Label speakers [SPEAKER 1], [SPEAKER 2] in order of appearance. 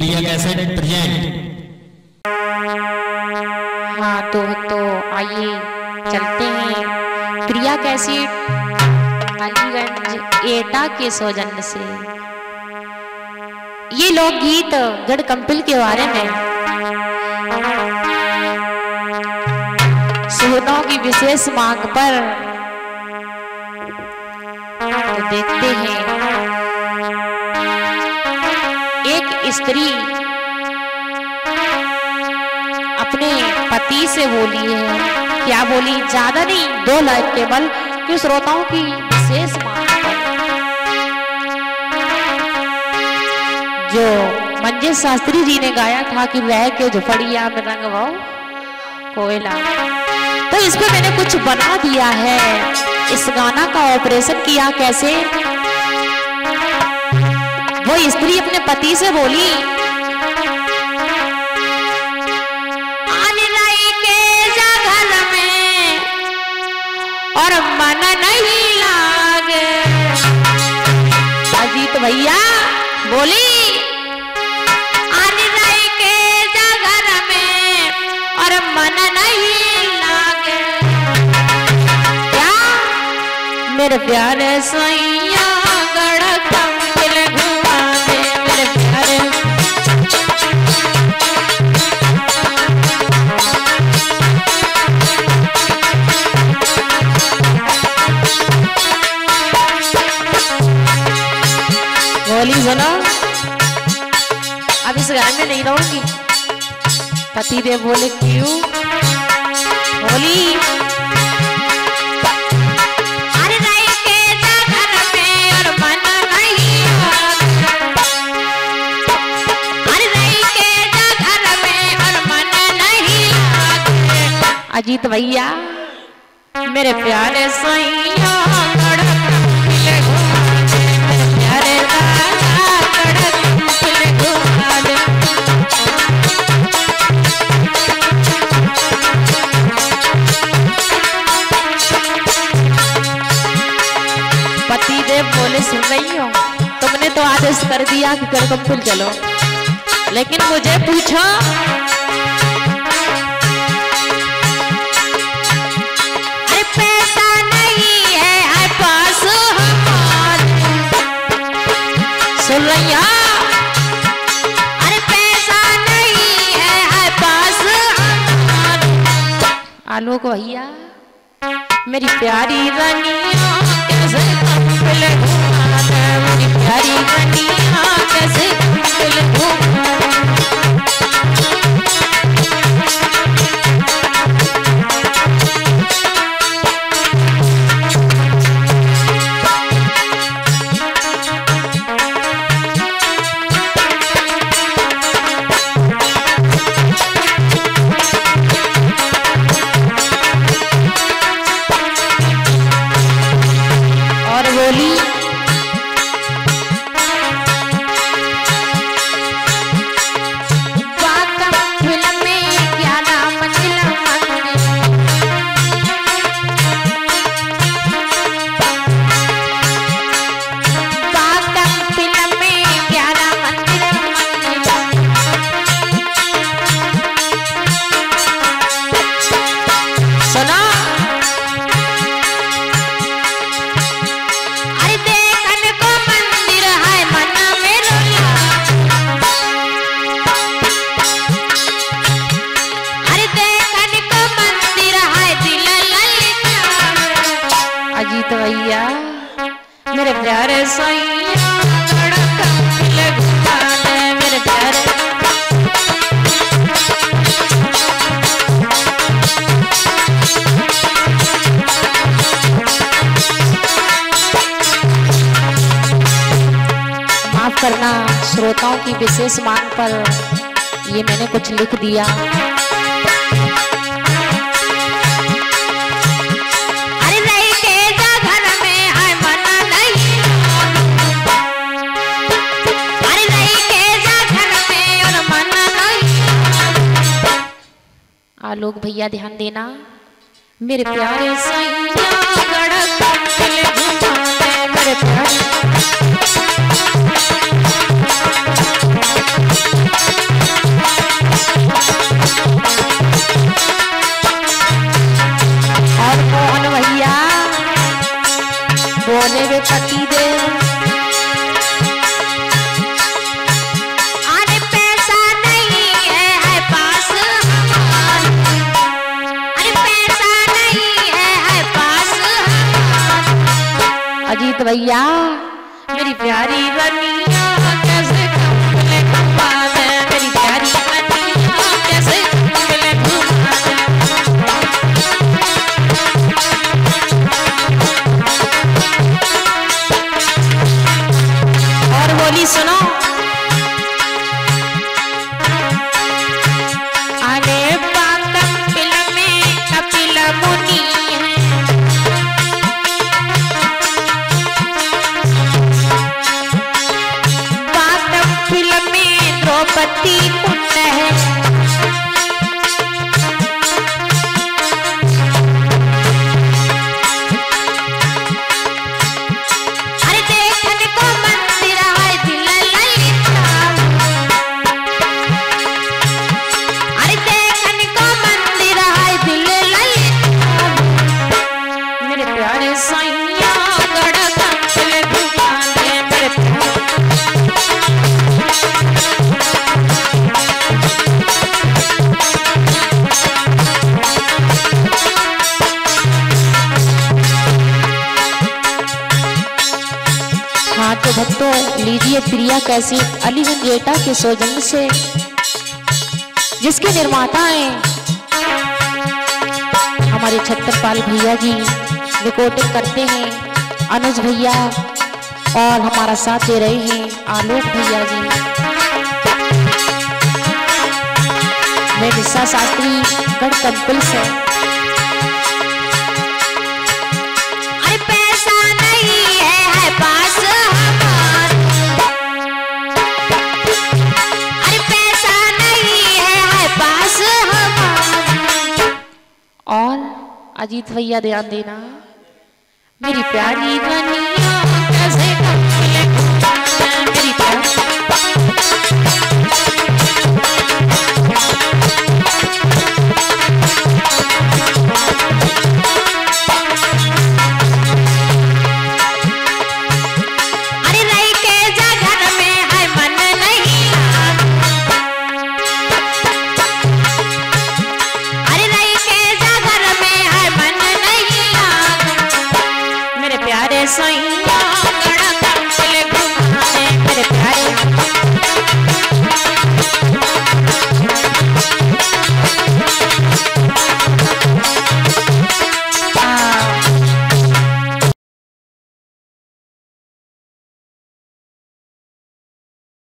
[SPEAKER 1] प्रिया cassette present
[SPEAKER 2] हाँ तो तो आइए चलते हैं। प्रिया कैसेट अलीगंज एटा के सौजन्य से। ये लोकगीत गढ़ कंपिल के बारे में। सुहनों की विशेष मांग पर। तो देखते हैं। स्त्री अपने पति से बोली है। क्या बोली? ज़्यादा नहीं, दो लाइन केवल कि श्रोताओं की विशेष जो मंजिल शास्त्री जी ने गाया था कि वह के झुपड़िया में रंग वो कोयला। तो इस पे मैंने कुछ बना दिया है। इस गाना का ऑपरेशन किया कैसे? वो स्त्री अपने पति से बोली के जंगल में और भैया बोली "आनलाई के जंगल में और मन नहीं लागे। क्या? मेरे प्यारे सैया अब इस घर में नहीं रहूँगी। पति देव बोले, क्यों? बोली अजीत भैया, मेरे प्यारे सैया दिया कि गढ़कमपुर चलो। लेकिन मुझे पूछो भैया, मेरी प्यारी रानिया कैसे मेरी प्यारी कैसे घुमा सैया मेरे प्यारे माफ़ करना, श्रोताओं की विशेष मांग पर ये मैंने कुछ लिख दिया। लोग भैया ध्यान देना। मेरे प्यारे और मोहन भैया? बोले वे पति दे। अजित भैया मेरी प्यारी रनिया हाँ तो भक्तों, लीजिए प्रिया कैसी अलीगंज एटा के सौजन्य से। जिसके निर्माता हैं हमारे छत्रपाल भैया जी रिकॉर्डिंग करते हैं, अनुज भैया और हमारा साथ दे रहे हैं आलोक भैया जी। मैं निशा शास्त्री, गढ़ कंपल से। अजीत भैया ध्यान देना। मेरी प्यारी बनिया कैसे